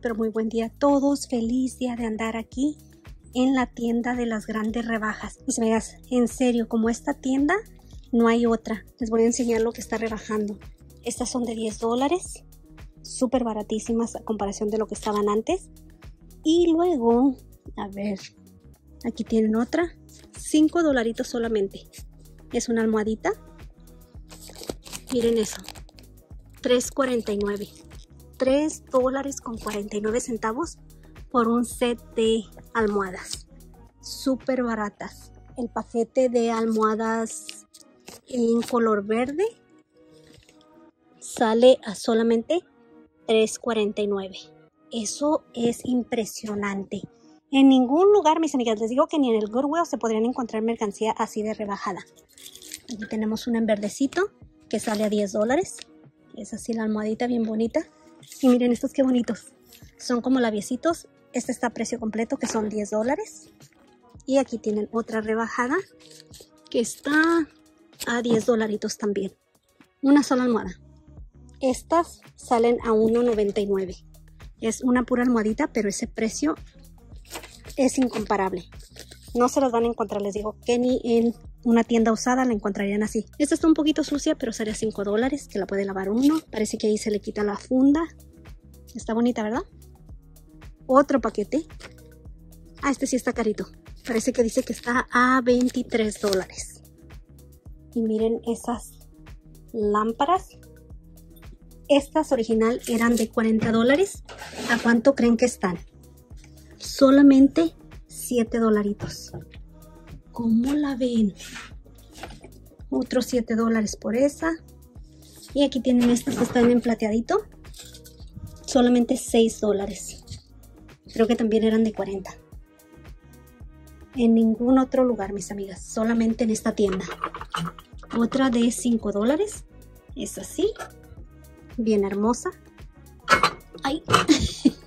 pero muy buen día a todos, feliz día de andar aquí en la tienda de las grandes rebajas. Mis amigas, en serio, como esta tienda no hay otra, les voy a enseñar lo que está rebajando. Estas son de 10 dólares, súper baratísimas a comparación de lo que estaban antes. Y luego, a ver, aquí tienen otra, 5 dolaritos solamente. Es una almohadita. Miren eso, 3.49. 3 dólares con 49 centavos por un set de almohadas. Súper baratas. El paquete de almohadas en color verde sale a solamente 3.49. Eso es impresionante. En ningún lugar, mis amigas, les digo que ni en el Goodwill se podrían encontrar mercancía así de rebajada. Aquí tenemos un en verdecito que sale a 10 dólares. Es así la almohadita bien bonita. Y miren estos qué bonitos. Son como labiecitos. Este está a precio completo que son 10 dólares. Y aquí tienen otra rebajada que está a 10 dolaritos también. Una sola almohada. Estas salen a 1.99. Es una pura almohadita, pero ese precio es incomparable. No se los van a encontrar, les digo, que ni en una tienda usada la encontrarían así. Esta está un poquito sucia, pero sería 5 dólares, que la puede lavar uno. Parece que ahí se le quita la funda. Está bonita, ¿verdad? Otro paquete. Ah, este sí está carito. Parece que dice que está a 23 dólares. Y miren esas lámparas. Estas original eran de 40 dólares. ¿A cuánto creen que están? Solamente 7 dolaritos. ¿Cómo la ven? Otros 7 dólares por esa. Y aquí tienen estas que están en plateadito. Solamente 6 dólares. Creo que también eran de 40. En ningún otro lugar, mis amigas. Solamente en esta tienda. Otra de 5 dólares. Es así. Bien hermosa. Ay.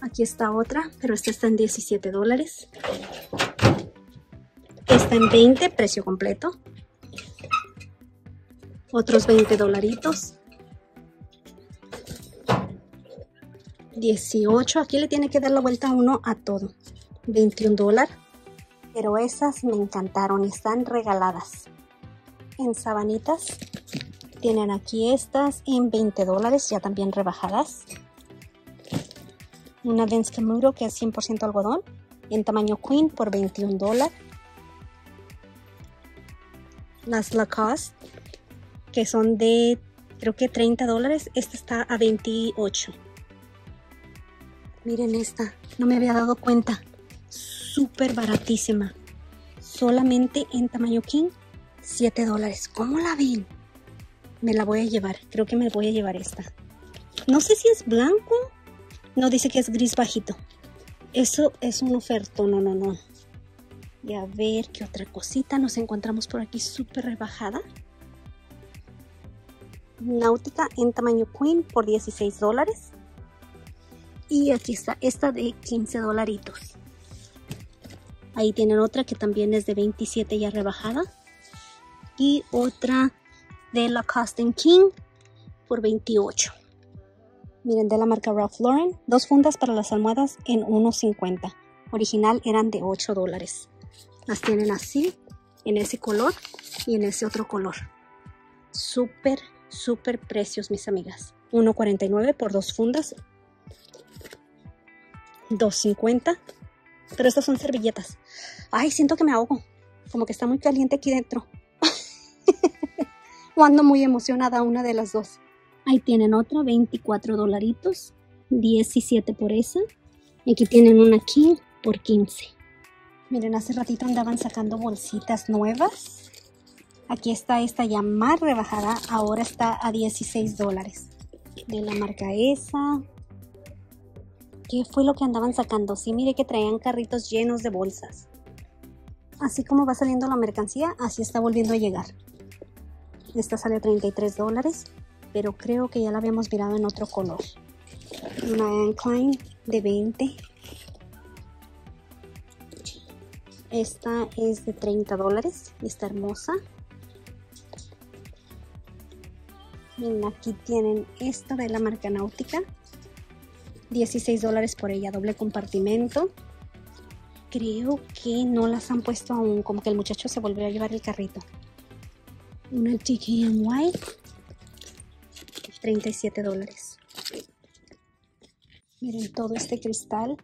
Aquí está otra, pero esta está en 17 dólares. Esta en 20, precio completo. Otros 20 dolaritos. 18, aquí le tiene que dar la vuelta uno a todo. 21 dólares. Pero esas me encantaron, están regaladas. En sabanitas tienen aquí estas en 20 dólares, ya también rebajadas una Dance Camuro que es 100% algodón en tamaño queen por 21 dólares. Las Lacoste que son de creo que 30 dólares. Esta está a 28. Miren esta, no me había dado cuenta. Súper baratísima. Solamente en tamaño king 7 dólares. ¿Cómo la ven? Me la voy a llevar. Creo que me voy a llevar esta. No sé si es blanco no, dice que es gris bajito. Eso es un oferto, no, no, no. Y a ver qué otra cosita nos encontramos por aquí súper rebajada. Náutica en tamaño queen por 16 dólares. Y aquí está esta de 15 dolaritos. Ahí tienen otra que también es de 27 ya rebajada. Y otra de la Costin King por 28. Miren, de la marca Ralph Lauren. Dos fundas para las almohadas en 1.50. Original eran de 8 dólares. Las tienen así, en ese color y en ese otro color. Súper, súper precios, mis amigas. 1.49 por dos fundas. 2.50. Pero estas son servilletas. Ay, siento que me ahogo. Como que está muy caliente aquí dentro. o ando muy emocionada una de las dos. Ahí tienen otra, 24 dolaritos, 17 por esa. Y aquí tienen una aquí por 15. Miren, hace ratito andaban sacando bolsitas nuevas. Aquí está esta ya más rebajada, ahora está a 16 dólares. De la marca esa. ¿Qué fue lo que andaban sacando? Sí, mire que traían carritos llenos de bolsas. Así como va saliendo la mercancía, así está volviendo a llegar. Esta sale a 33 dólares pero creo que ya la habíamos mirado en otro color. Una Ankline de 20. Esta es de 30 dólares está hermosa. Miren, aquí tienen esto de la marca náutica. 16 dólares por ella, doble compartimento. Creo que no las han puesto aún, como que el muchacho se volvió a llevar el carrito. Una TKNY, 37 dólares. Miren todo este cristal,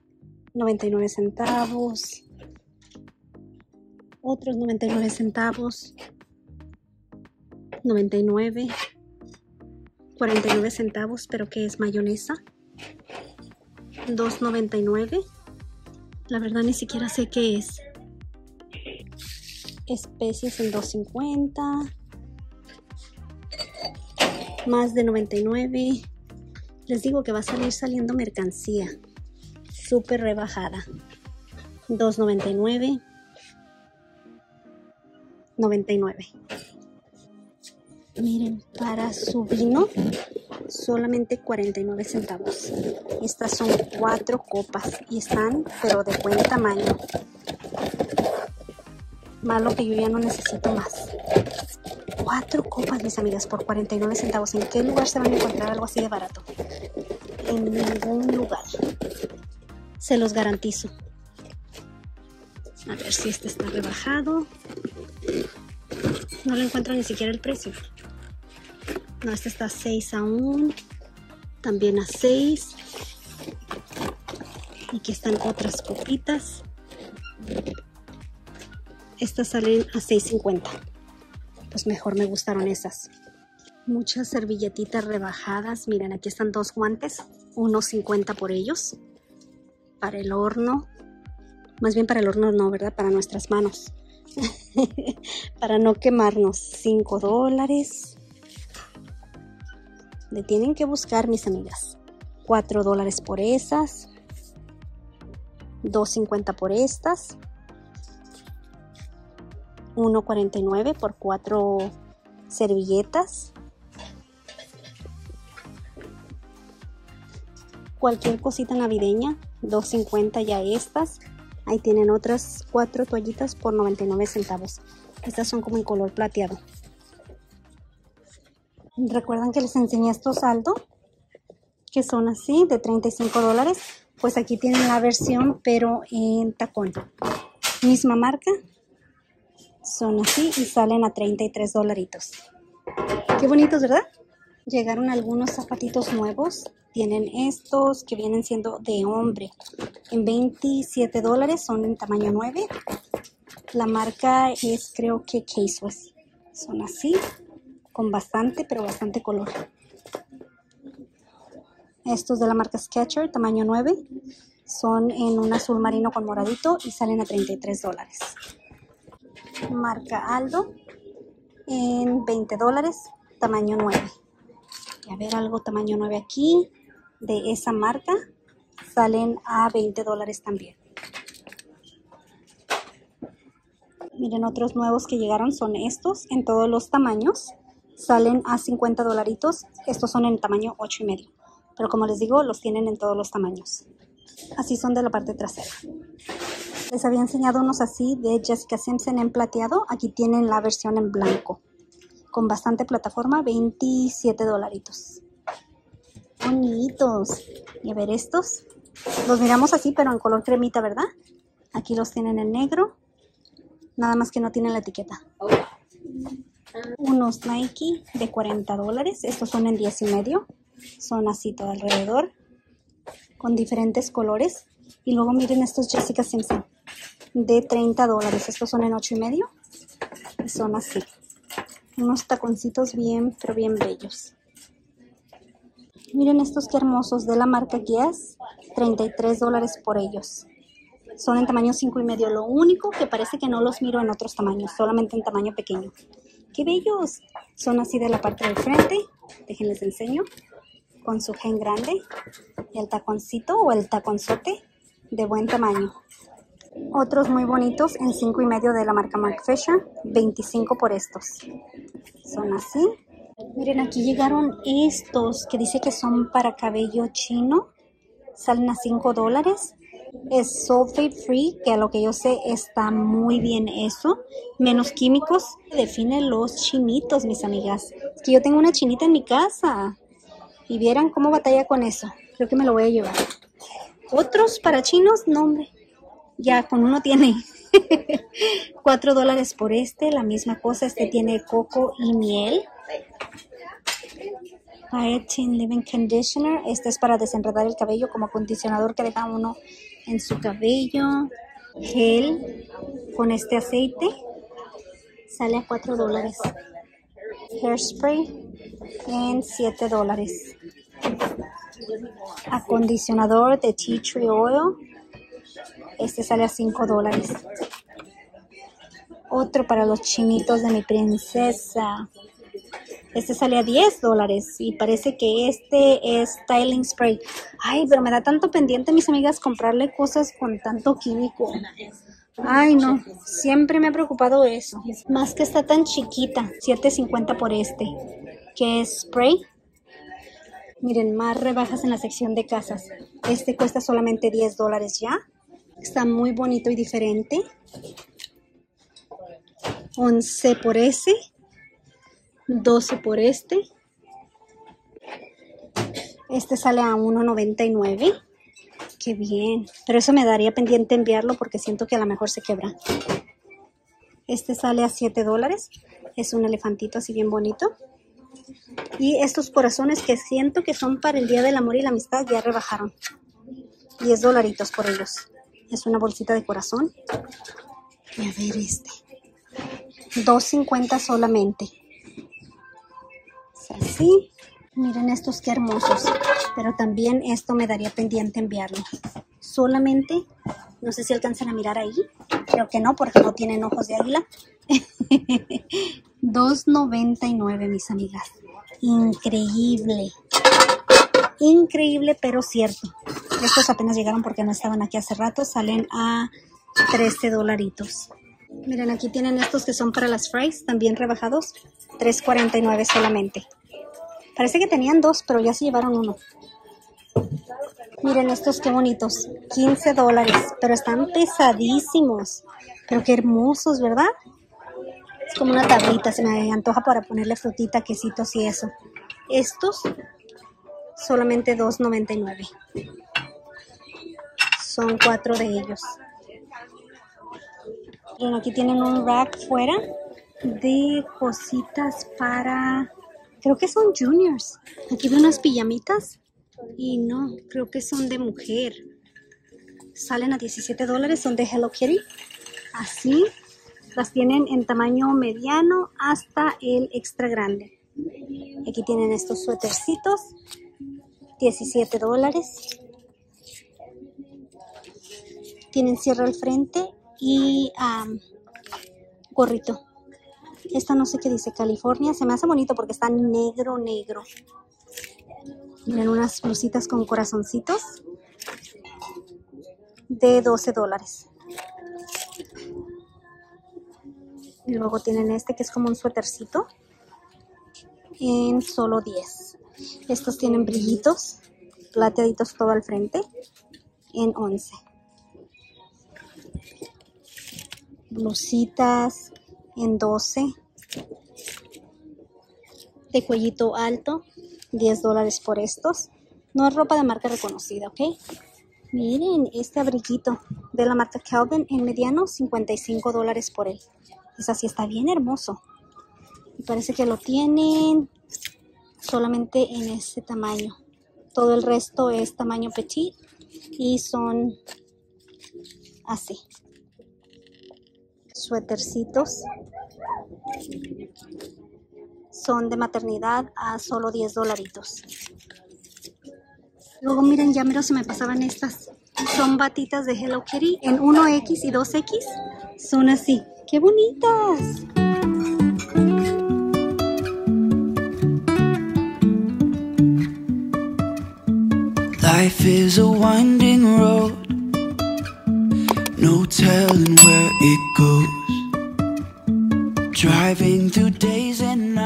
99 centavos. Otros 99 centavos. 99. 49 centavos, pero que es mayonesa. 2.99. La verdad ni siquiera sé qué es. Especies en 2.50. Más de 99. Les digo que va a salir saliendo mercancía. Súper rebajada. 2.99. 99. Miren, para su vino solamente 49 centavos. Estas son cuatro copas y están pero de buen tamaño. Malo que yo ya no necesito más. Cuatro copas, mis amigas, por 49 centavos. ¿En qué lugar se van a encontrar algo así de barato? En ningún lugar. Se los garantizo. A ver si este está rebajado. No le encuentro ni siquiera el precio. No, este está a 6 aún. También a 6. Aquí están otras copitas. Estas salen a 6.50. Pues mejor me gustaron esas. Muchas servilletitas rebajadas. Miren, aquí están dos guantes. 1.50 por ellos. Para el horno. Más bien para el horno no, ¿verdad? Para nuestras manos. para no quemarnos. 5 dólares. Le tienen que buscar, mis amigas. 4 dólares por esas. 2.50 por estas. 1.49 por 4 servilletas. Cualquier cosita navideña, 2.50 ya estas. Ahí tienen otras 4 toallitas por 99 centavos. Estas son como en color plateado. ¿Recuerdan que les enseñé estos saldo? Que son así, de 35 dólares. Pues aquí tienen la versión, pero en tacón. Misma marca. Son así y salen a 33 dolaritos. Qué bonitos, ¿verdad? Llegaron algunos zapatitos nuevos. Tienen estos que vienen siendo de hombre. En 27 dólares, son en tamaño 9. La marca es creo que West. Son así con bastante, pero bastante color. Estos de la marca Sketcher, tamaño 9, son en un azul marino con moradito y salen a 33 dólares. Marca Aldo, en 20 dólares, tamaño 9. A ver algo tamaño 9 aquí, de esa marca, salen a 20 dólares también. Miren, otros nuevos que llegaron son estos en todos los tamaños salen a 50 dolaritos. Estos son en tamaño 8 y medio. Pero como les digo, los tienen en todos los tamaños. Así son de la parte trasera. Les había enseñado unos así de Jessica Simpson en plateado. Aquí tienen la versión en blanco. Con bastante plataforma, 27 dolaritos. Bonitos. Y a ver estos. Los miramos así, pero en color cremita, ¿verdad? Aquí los tienen en negro. Nada más que no tienen la etiqueta unos Nike de 40 dólares. Estos son en 10 y medio. Son así todo alrededor. Con diferentes colores. Y luego miren estos Jessica Simpson de 30 dólares. Estos son en 8 y medio. Son así. Unos taconcitos bien, pero bien bellos. Miren estos que hermosos de la marca Guess. 33 dólares por ellos. Son en tamaño 5 y medio. Lo único que parece que no los miro en otros tamaños. Solamente en tamaño pequeño. ¡Qué bellos! Son así de la parte del frente. Déjenles enseño. Con su gen grande. El taconcito o el taconzote de buen tamaño. Otros muy bonitos en 5 y medio de la marca Mark Fisher. 25 por estos. Son así. Miren, aquí llegaron estos que dice que son para cabello chino. Salen a 5 dólares. Es sulfate free, que a lo que yo sé está muy bien eso. Menos químicos. Define los chinitos, mis amigas. Es que yo tengo una chinita en mi casa. Y vieran cómo batalla con eso. Creo que me lo voy a llevar. Otros para chinos, no hombre. Ya con uno tiene. 4 dólares por este, la misma cosa. Este tiene coco y miel. Biotin Living Conditioner. Este es para desenredar el cabello como acondicionador que deja uno en su cabello. Gel con este aceite. Sale a 4 dólares. Hairspray en 7 dólares. Acondicionador de tea tree oil. Este sale a 5 dólares. Otro para los chinitos de mi princesa. Este sale a 10 dólares y parece que este es styling spray. Ay, pero me da tanto pendiente, mis amigas, comprarle cosas con tanto químico. Ay, no, siempre me ha preocupado eso. Más que está tan chiquita, 7.50 por este, que es spray. Miren, más rebajas en la sección de casas. Este cuesta solamente 10 dólares ya. Está muy bonito y diferente. 11 por ese 12 por este. Este sale a 1.99. Qué bien. Pero eso me daría pendiente enviarlo porque siento que a lo mejor se quebra. Este sale a 7 dólares. Es un elefantito así bien bonito. Y estos corazones que siento que son para el Día del Amor y la Amistad ya rebajaron. 10 dolaritos por ellos. Es una bolsita de corazón. Y a ver este. 2.50 solamente así. Miren estos qué hermosos. Pero también esto me daría pendiente enviarlo. Solamente, no sé si alcanzan a mirar ahí. Creo que no, porque no tienen ojos de águila. 2.99, mis amigas. Increíble. Increíble, pero cierto. Estos apenas llegaron porque no estaban aquí hace rato. Salen a 13 dolaritos. Miren, aquí tienen estos que son para las fries, también rebajados. 3.49 solamente. Parece que tenían dos, pero ya se llevaron uno. Miren estos qué bonitos. 15 dólares, pero están pesadísimos. Pero qué hermosos, ¿verdad? Es como una tablita, se me antoja para ponerle frutita, quesitos y eso. Estos, solamente 2.99. Son cuatro de ellos. Miren, aquí tienen un rack fuera de cositas para Creo que son juniors. Aquí veo unas pijamitas. Y no, creo que son de mujer. Salen a 17 dólares, son de Hello Kitty. Así. Las tienen en tamaño mediano hasta el extra grande. Aquí tienen estos suétercitos. 17 dólares. Tienen cierre al frente y gorrito. Esta no sé qué dice, California. Se me hace bonito porque está negro, negro. Miren unas blusitas con corazoncitos de 12 dólares. Y luego tienen este que es como un suétercito en solo 10. Estos tienen brillitos, plateaditos todo al frente en 11. Blusitas en 12 de cuellito alto, 10 dólares por estos. No es ropa de marca reconocida, ¿ok? Miren este abriguito de la marca Calvin en mediano, 55 dólares por él. Es así, está bien hermoso. Y parece que lo tienen solamente en este tamaño. Todo el resto es tamaño petit y son así. Suétercitos son de maternidad a solo 10 dolaritos. Luego miren, ya miro se me pasaban estas. Son batitas de Hello Kitty en 1X y 2X. Son así. ¡Qué bonitas! Life is a winding road No telling where it goes. Driving through days and